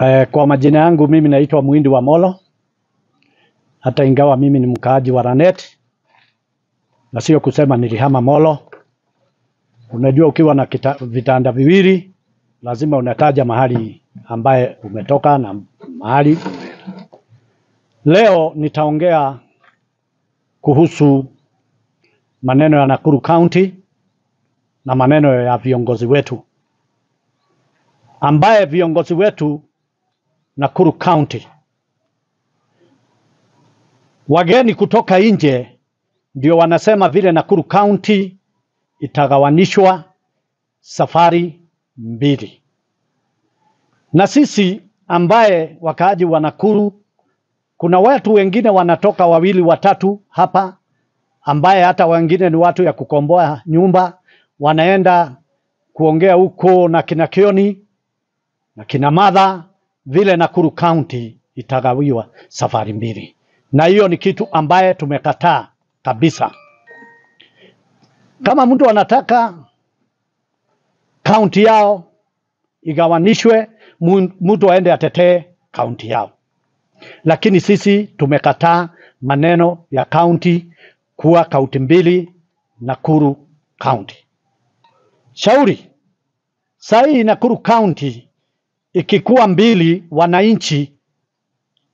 Eh, kwa majina yangu mimi naitwa Muhindi wa Molo, hata ingawa mimi ni mkaaji wa Lanet na sio kusema nilihama Molo. Unajua, ukiwa na kita, vitanda viwili lazima unataja mahali ambaye umetoka na mahali. Leo nitaongea kuhusu maneno ya Nakuru County na maneno ya viongozi wetu ambaye viongozi wetu Nakuru County. Wageni kutoka nje ndio wanasema vile Nakuru County itagawanishwa safari mbili, na sisi ambaye wakaaji wa Nakuru, kuna watu wengine wanatoka wawili watatu hapa, ambaye hata wengine ni watu ya kukomboa nyumba, wanaenda kuongea huko na kina Kioni na kina Madha vile Nakuru County itagawiwa safari mbili, na hiyo ni kitu ambaye tumekataa kabisa. Kama mtu anataka kaunti yao igawanishwe, mtu aende atetee kaunti yao, lakini sisi tumekataa maneno ya kaunti kuwa kaunti mbili, Nakuru County. Shauri sahii Nakuru County ikikuwa mbili, wananchi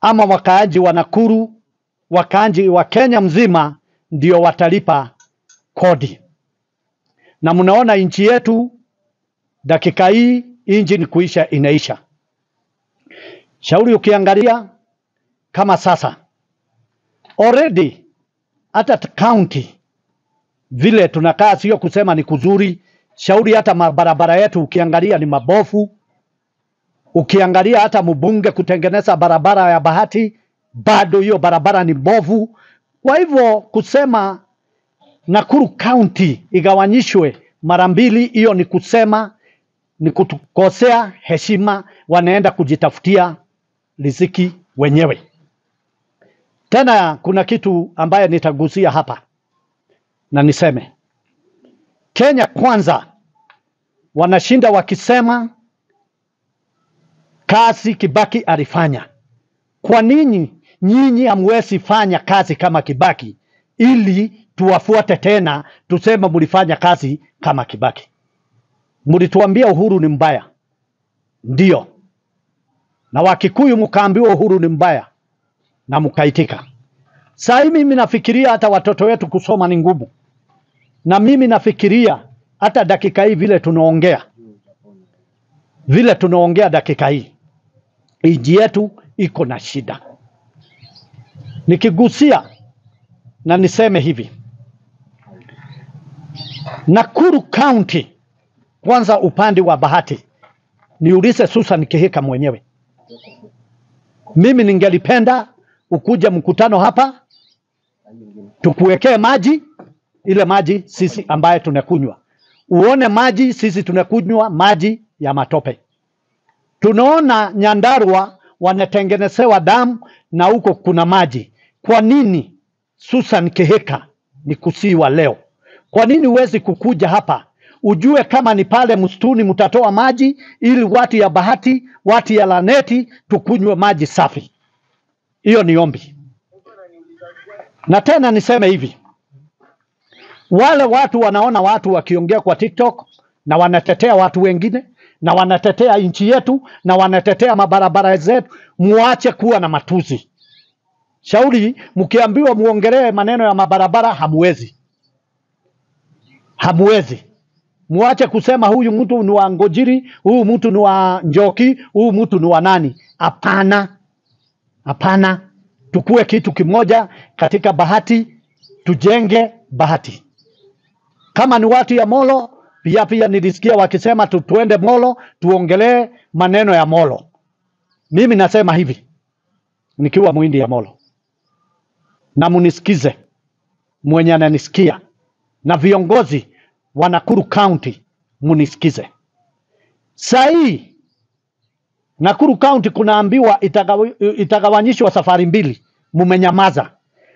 ama wakaaji wa Nakuru, wakaaji wa Kenya mzima ndio watalipa kodi, na mnaona nchi yetu dakika hii inji ni kuisha inaisha. Shauri ukiangalia kama sasa already hata county vile tunakaa, sio kusema ni kuzuri. Shauri hata mabarabara yetu ukiangalia ni mabofu, ukiangalia hata mbunge kutengeneza barabara ya Bahati, bado hiyo barabara ni mbovu. Kwa hivyo kusema Nakuru County igawanyishwe mara mbili, hiyo ni kusema ni kutukosea heshima, wanaenda kujitafutia riziki wenyewe. Tena kuna kitu ambaye nitagusia hapa na niseme, Kenya kwanza wanashinda wakisema kazi Kibaki alifanya. Kwa nini nyinyi hamwezi fanya kazi kama Kibaki? Ili tuwafuate tena tuseme mlifanya kazi kama Kibaki? Mlituambia uhuru ni mbaya, ndio, na Wakikuyu mkaambiwa uhuru ni mbaya. Na mkaitika. Saa hii mimi nafikiria hata watoto wetu kusoma ni ngumu, na mimi nafikiria hata dakika hii vile tunaongea. Vile tunaongea dakika hii, nchi yetu iko na shida. Nikigusia na niseme hivi, Nakuru County kwanza, upande wa Bahati, niulize Susan Kihika mwenyewe, mimi ningelipenda ukuje mkutano hapa tukuwekee maji, ile maji sisi ambaye tunakunywa, uone maji sisi tunakunywa maji ya matope. Tunaona Nyandarua wanatengenezewa damu na huko kuna maji. Kwa nini Susan Kihika ni kusiwa leo? Kwa nini huwezi kukuja hapa ujue kama ni pale msituni mtatoa maji ili watu ya Bahati, watu ya Laneti tukunywe maji safi? Hiyo ni ombi. Na tena niseme hivi, wale watu wanaona watu wakiongea kwa TikTok na wanatetea watu wengine na wanatetea nchi yetu na wanatetea mabarabara zetu, muache kuwa na matuzi. Shauri mkiambiwa muongelee maneno ya mabarabara, hamuwezi, hamuwezi. Muache kusema huyu mtu ni wa Ngojiri, huyu mtu ni wa Njoki, huyu mtu ni wa nani. Hapana, hapana, tukue kitu kimoja katika Bahati, tujenge Bahati. Kama ni watu ya Molo, pia pia nilisikia wakisema tu, tuende Molo tuongelee maneno ya Molo. Mimi nasema hivi nikiwa mwindi ya Molo, na munisikize mwenye ananisikia na viongozi wa Nakuru County munisikize. Saa hii Nakuru County kunaambiwa itagawanyishwa safari mbili, mumenyamaza.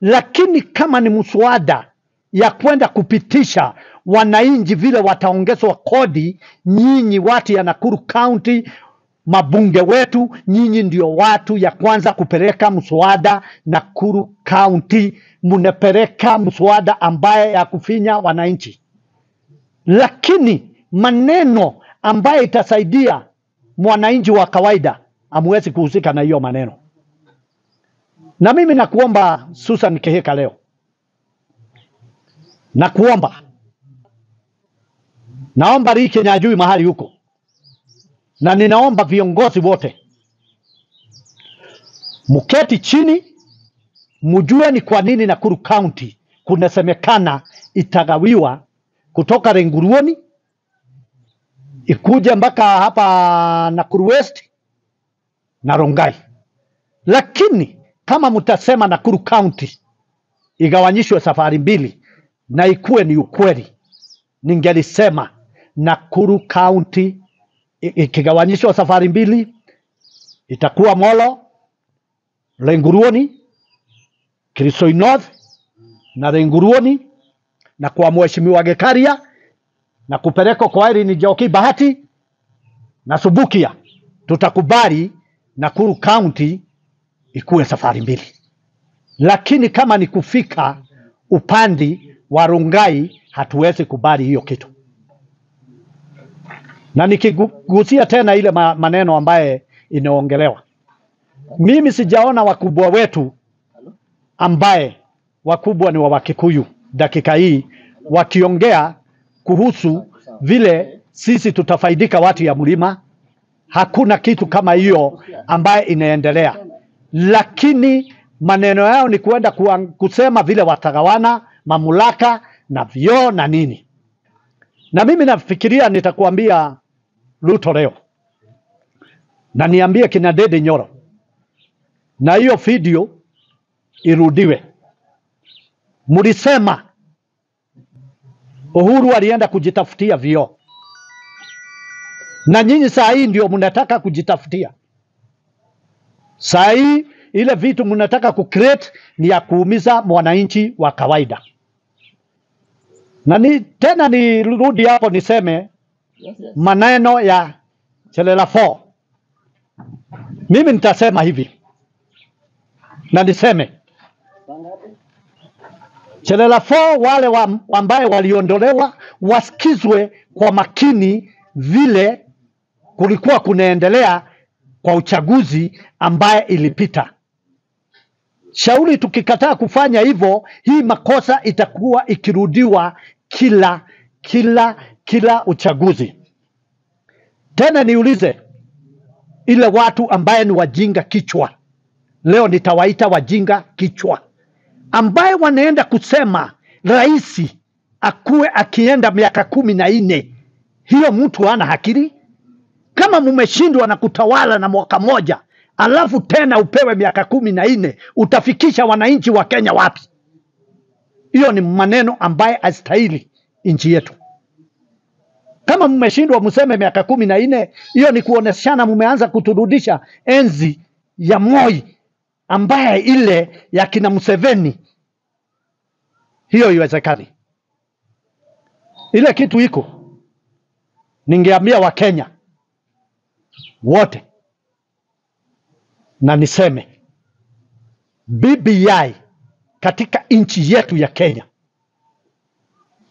Lakini kama ni mswada ya kwenda kupitisha wananchi vile wataongezwa kodi, nyinyi watu ya Nakuru County mabunge wetu, nyinyi ndio watu ya kwanza kupeleka mswada Nakuru County, mnapeleka mswada ambaye ya kufinya wananchi, lakini maneno ambaye itasaidia mwananchi wa kawaida amwezi kuhusika na hiyo maneno. Na mimi nakuomba Susan Kihika leo, nakuomba, naomba Riche Nyajui mahali huko, na ninaomba viongozi wote. Mketi chini, mjue ni kwa nini Nakuru County kunasemekana itagawiwa kutoka Renguruoni ikuje mpaka hapa Nakuru West na Rongai. Lakini kama mtasema Nakuru County igawanyishwe safari mbili na ikuwe ni ukweli, ningelisema Nakuru County ikigawanyishwa safari mbili itakuwa Molo, Lenguruoni, Kirisoi North na Lenguruoni na kwa mheshimiwa Gekaria na kupelekwa kwa Irene Njoki Bahati na Subukia, tutakubali Nakuru County ikuwe safari mbili, lakini kama ni kufika upandi wa Rongai hatuwezi kubali hiyo kitu. Na nikigusia tena ile ma- maneno ambaye inaongelewa, mimi sijaona wakubwa wetu ambaye wakubwa ni wa Wakikuyu dakika hii wakiongea kuhusu vile sisi tutafaidika watu ya mlima. Hakuna kitu kama hiyo ambaye inaendelea, lakini maneno yao ni kuenda kusema vile watagawana mamlaka na vyoo na nini. Na mimi nafikiria nitakuambia Ruto leo na niambie kina Dede Nyoro, na hiyo video irudiwe. Mlisema Uhuru alienda kujitafutia vyoo, na nyinyi saa hii ndio mnataka kujitafutia. Saa hii ile vitu mnataka kucreate ni ya kuumiza mwananchi wa kawaida. Na ni, tena nirudi hapo niseme maneno ya Chelela 4 mimi nitasema hivi na niseme? Chelela 4 wale wa, ambaye waliondolewa wasikizwe kwa makini vile kulikuwa kunaendelea kwa uchaguzi ambaye ilipita. Shauri tukikataa kufanya hivyo, hii makosa itakuwa ikirudiwa kila kila kila uchaguzi. Tena niulize ile watu ambaye ni wajinga kichwa, leo nitawaita wajinga kichwa ambaye wanaenda kusema rahisi akuwe akienda miaka kumi na nne. Hiyo mtu ana hakiri Kama mmeshindwa na kutawala na mwaka moja, alafu tena upewe miaka kumi na nne, utafikisha wananchi wa Kenya wapi? Hiyo ni maneno ambaye astahili nchi yetu. Kama mmeshindwa mseme miaka kumi na nne, hiyo ni kuoneshana mmeanza kuturudisha enzi ya Moi ambaye ile ya kina mseveni Hiyo iwezekani. Ile kitu iko, ningeambia Wakenya wote na niseme BBI katika nchi yetu ya Kenya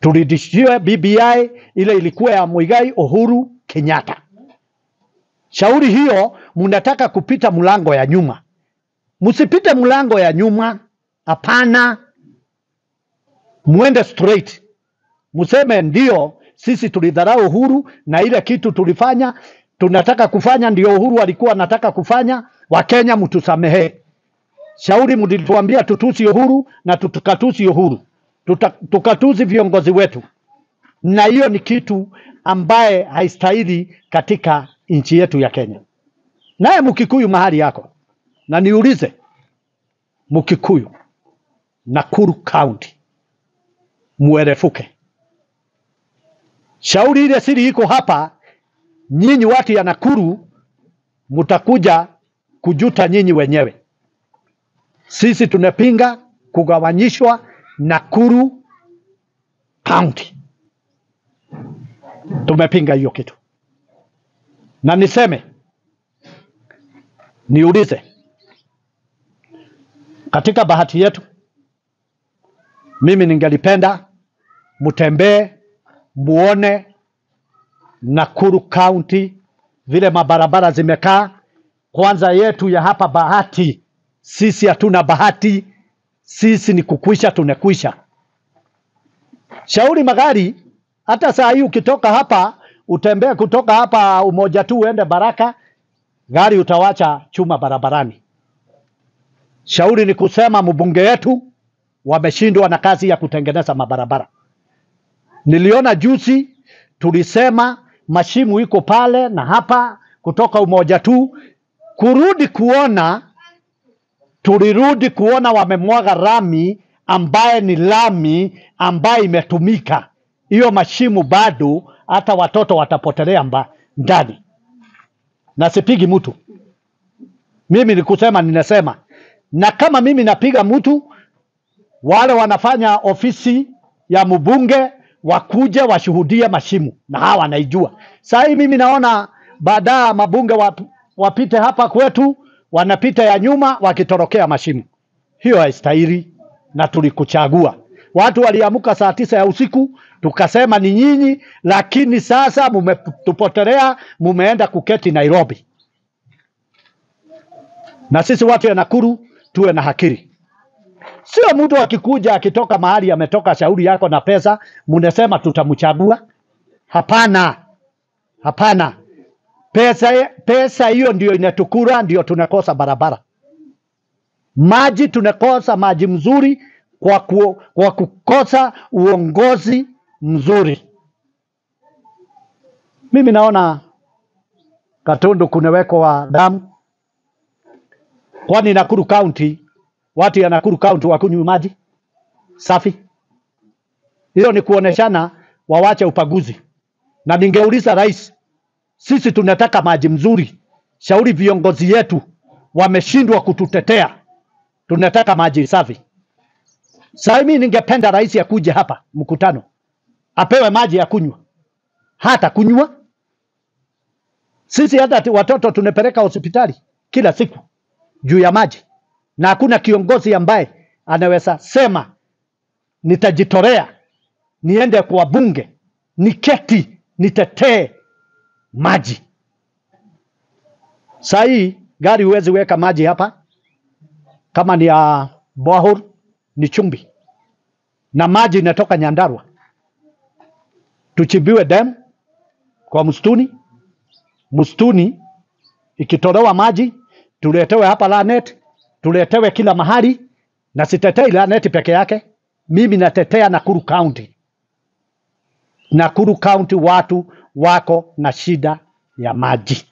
turudishiwe BBI ile ilikuwa ya Muigai Uhuru Kenyatta. Shauri hiyo mnataka kupita mlango ya nyuma, msipite mlango ya nyuma, hapana, muende straight, museme ndio sisi tulidharau Uhuru na ile kitu tulifanya tunataka kufanya ndio Uhuru alikuwa anataka kufanya. Wakenya mtusamehe. Shauri mlituambia tutusi Uhuru na tukatusi Uhuru, Tuta, tukatusi viongozi wetu, na hiyo ni kitu ambaye haistahili katika nchi yetu ya Kenya. Naye Mkikuyu mahali yako, na niulize Mkikuyu, Nakuru County, muerefuke. Shauri ile siri iko hapa, nyinyi watu ya Nakuru mtakuja kujuta nyinyi wenyewe. Sisi tunapinga kugawanyishwa Nakuru County, tumepinga hiyo kitu, na niseme Niulize, katika bahati yetu, mimi ningelipenda mtembee muone Nakuru County vile mabarabara zimekaa. Kwanza yetu ya hapa Bahati, sisi hatuna bahati, sisi ni kukwisha, tunakwisha. Shauri magari, hata saa hii ukitoka hapa utembee kutoka hapa Umoja tu uende Baraka, gari utawacha chuma barabarani. Shauri ni kusema mbunge wetu wameshindwa na kazi ya kutengeneza mabarabara. Niliona juzi tulisema mashimu iko pale na hapa kutoka Umoja tu kurudi kuona, tulirudi kuona wamemwaga rami ambaye ni lami ambaye imetumika. Hiyo mashimu bado hata watoto watapotelea mba ndani, na sipigi mtu mimi, ni kusema ninasema, na kama mimi napiga mtu, wale wanafanya ofisi ya mbunge wakuje washuhudie mashimu na hawa wanaijua. Saa hii mimi naona baada mabunge wap, wapite hapa kwetu, wanapita ya nyuma wakitorokea mashimo. Hiyo haistahili, na tulikuchagua. Watu waliamka saa tisa ya usiku, tukasema ni nyinyi, lakini sasa mumetupotelea, mumeenda kuketi Nairobi. Na sisi watu ya Nakuru tuwe na hakiri. Sio mtu akikuja akitoka mahali ametoka shauri yako na pesa, munasema tutamchagua. Hapana, hapana. Pesa pesa hiyo ndio inatukura, ndio tunakosa barabara. Maji tunakosa maji mzuri kwa, ku, kwa kukosa uongozi mzuri. Mimi naona Katundu kunawekwa damu, kwani Nakuru kaunti watu ya Nakuru County wakunywi maji safi. Hiyo ni kuoneshana wawache upaguzi, na ningeuliza rais, sisi tunataka maji mzuri, shauri viongozi yetu wameshindwa kututetea, tunataka maji safi. Sasa mimi ningependa rais akuje hapa mkutano, apewe maji ya kunywa, hata kunywa. Sisi hata watoto tunapeleka hospitali kila siku juu ya maji. Na hakuna kiongozi ambaye anaweza sema nitajitolea niende kwa bunge niketi nitetee maji. Saa hii gari huwezi weka maji hapa, kama ni ya borehole ni chumbi, na maji inatoka Nyandarua. Tuchimbiwe dem kwa msituni, msituni ikitolewa maji tuletewe hapa Lanet, tuletewe kila mahali, na sitetei Lanet peke yake, mimi natetea Nakuru County. Nakuru County watu wako na shida ya maji.